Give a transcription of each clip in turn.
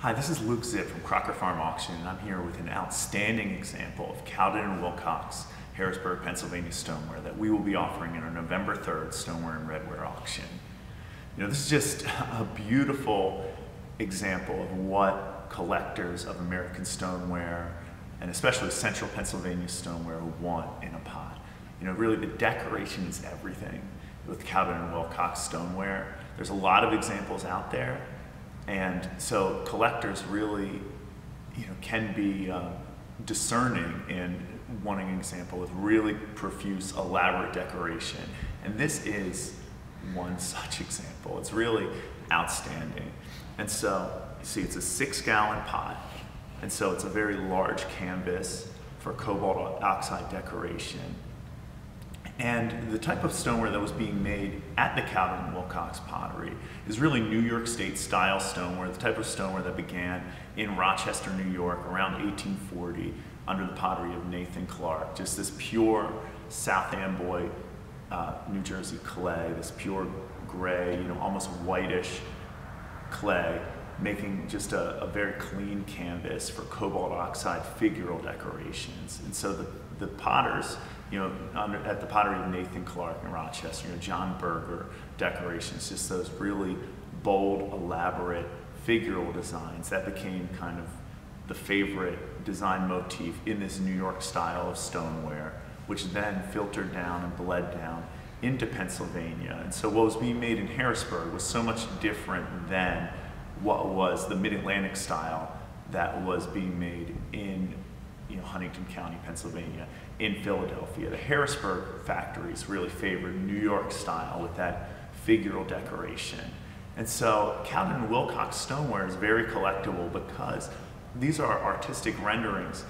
Hi, this is Luke Zipp from Crocker Farm Auction, and I'm here with an outstanding example of Cowden and Wilcox, Harrisburg, Pennsylvania stoneware that we will be offering in our November 3rd Stoneware and Redware auction. You know, this is just a beautiful example of what collectors of American stoneware, and especially central Pennsylvania stoneware, want in a pot. You know, really the decoration is everything with Cowden and Wilcox stoneware. There's a lot of examples out there, and so collectors really, you know, can be uh, discerning in wanting an example of really profuse, elaborate decoration. And this is one such example. It's really outstanding. And so, you see, it's a six gallon pot. And so it's a very large canvas for cobalt oxide decoration. And the type of stoneware that was being made at the Cowden Wilcox pottery is really New York State style stoneware, the type of stoneware that began in Rochester, New York around 1840 under the pottery of Nathan Clark. Just this pure South Amboy, uh, New Jersey clay, this pure gray, you know, almost whitish clay, making just a, a very clean canvas for cobalt oxide figural decorations. And so the, the potters, you know, under, at the pottery of Nathan Clark in Rochester, you know, John Berger decorations, just those really bold, elaborate figural designs that became kind of the favorite design motif in this New York style of stoneware, which then filtered down and bled down into Pennsylvania. And so what was being made in Harrisburg was so much different than what was the mid-Atlantic style that was being made in you know, Huntingdon County, Pennsylvania, in Philadelphia. The Harrisburg factories really favored New York style with that figural decoration. And so Cowden and Wilcox stoneware is very collectible because these are artistic renderings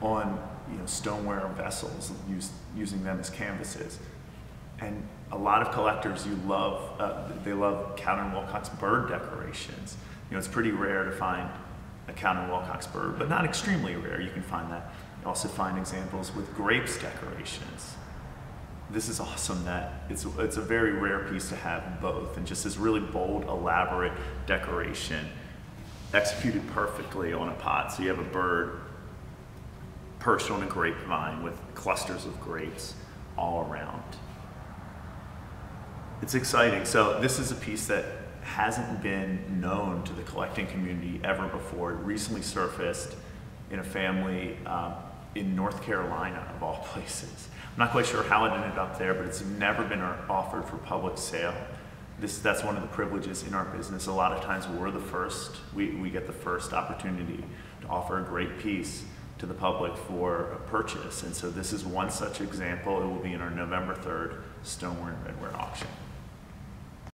on you know, stoneware vessels, use, using them as canvases. And a lot of collectors, you love, uh, they love Cowden Wilcox bird decorations. You know, it's pretty rare to find a Cowden Wilcox bird, but not extremely rare. You can find that. You also find examples with grapes decorations. This is awesome that it's, it's a very rare piece to have both and just this really bold, elaborate decoration executed perfectly on a pot. So you have a bird perched on a grapevine with clusters of grapes all around. It's exciting. So this is a piece that hasn't been known to the collecting community ever before. It recently surfaced in a family um, in North Carolina, of all places. I'm not quite sure how it ended up there, but it's never been offered for public sale. This, that's one of the privileges in our business. A lot of times we're the first, we, we get the first opportunity to offer a great piece to the public for a purchase. And so this is one such example. It will be in our November 3rd Stoneware and Redware auction.